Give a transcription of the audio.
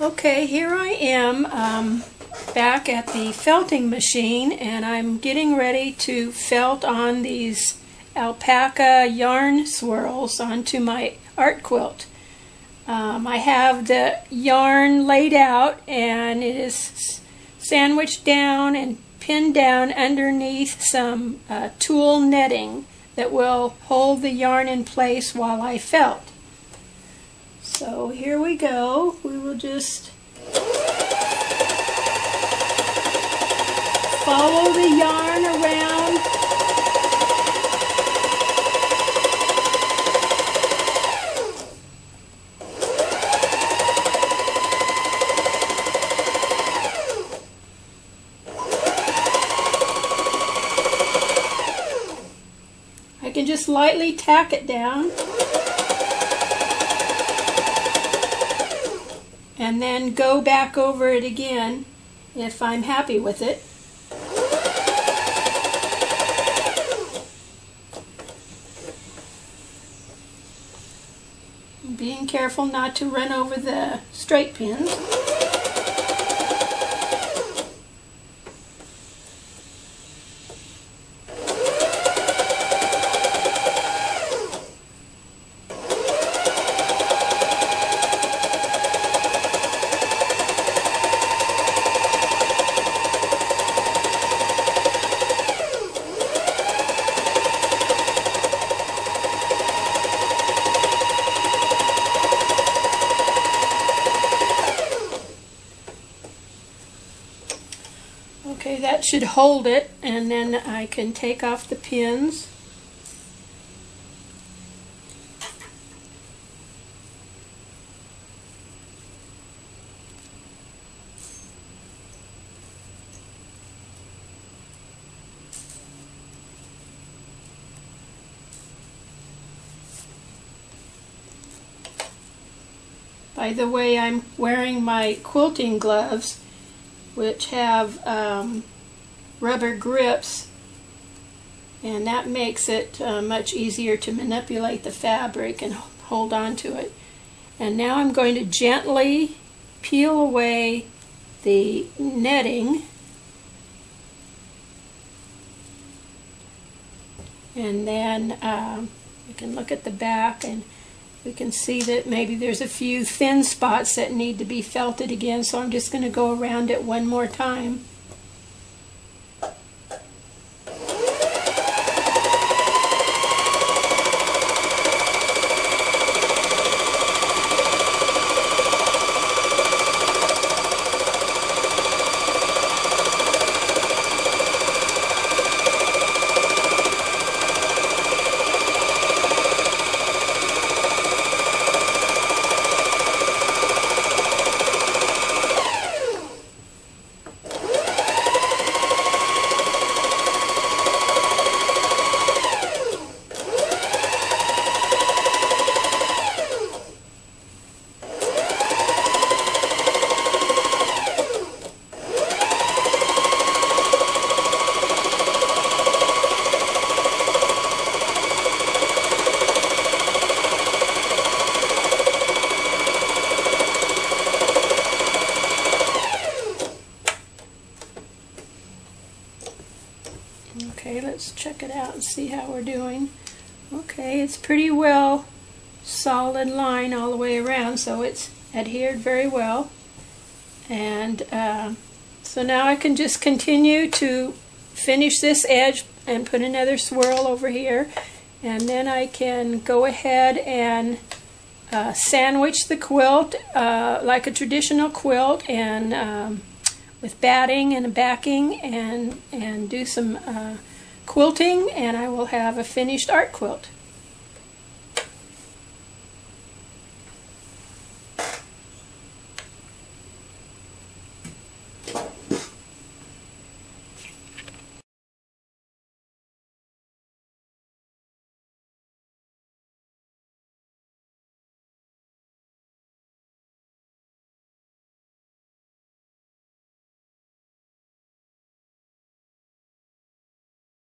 Okay, here I am um, back at the felting machine and I'm getting ready to felt on these alpaca yarn swirls onto my art quilt. Um, I have the yarn laid out and it is sandwiched down and pinned down underneath some uh, tulle netting that will hold the yarn in place while I felt. So here we go. We will just follow the yarn around. I can just lightly tack it down. And then go back over it again if I'm happy with it. Being careful not to run over the straight pins. Okay, that should hold it, and then I can take off the pins. By the way, I'm wearing my quilting gloves which have um, rubber grips and that makes it uh, much easier to manipulate the fabric and hold on to it. And now I'm going to gently peel away the netting and then um, you can look at the back and we can see that maybe there's a few thin spots that need to be felted again, so I'm just going to go around it one more time. Okay, let's check it out and see how we're doing. Okay, it's pretty well solid line all the way around, so it's adhered very well. And uh, so now I can just continue to finish this edge and put another swirl over here. And then I can go ahead and uh, sandwich the quilt uh, like a traditional quilt and um, with batting and a backing and, and do some uh, quilting and I will have a finished art quilt.